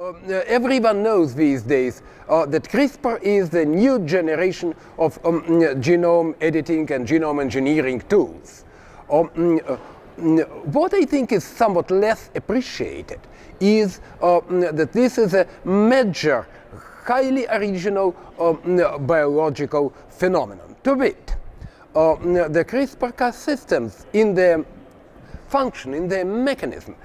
Uh, everyone knows these days uh, that CRISPR is the new generation of um, genome editing and genome engineering tools. Um, uh, what I think is somewhat less appreciated is uh, that this is a major, highly original uh, biological phenomenon. To wit, uh, the CRISPR-Cas systems in their function, in their mechanism,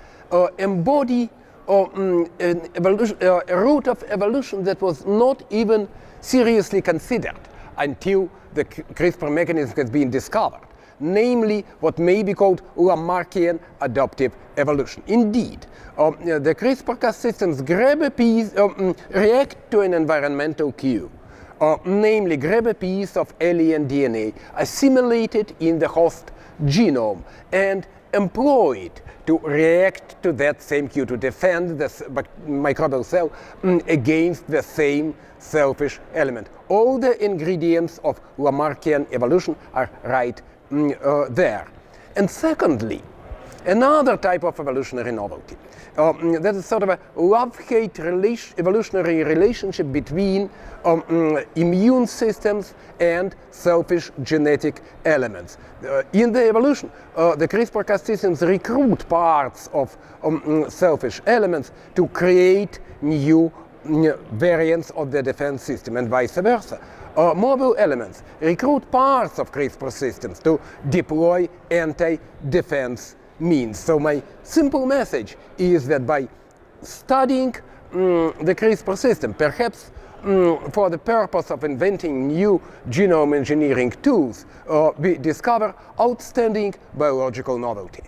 embody or um, uh, a route of evolution that was not even seriously considered until the CRISPR mechanism has been discovered, namely what may be called Lamarckian adaptive evolution. Indeed, um, the CRISPR-Cas systems grab a piece, um, react to an environmental cue, uh, namely grab a piece of alien DNA, assimilate it in the host genome, and employ it to react to that same cue, to defend the microbial cell mm, against the same selfish element. All the ingredients of Lamarckian evolution are right mm, uh, there. And secondly, another type of evolutionary novelty. Um, that is sort of a love-hate relation, evolutionary relationship between um, mm, immune systems and selfish genetic elements. Uh, in the evolution, uh, the CRISPR-Cas systems recruit parts of um, mm, selfish elements to create new variants of the defense system and vice versa. Uh, mobile elements recruit parts of CRISPR systems to deploy anti-defense means. So my simple message is that by studying um, the CRISPR system, perhaps um, for the purpose of inventing new genome engineering tools, uh, we discover outstanding biological novelty.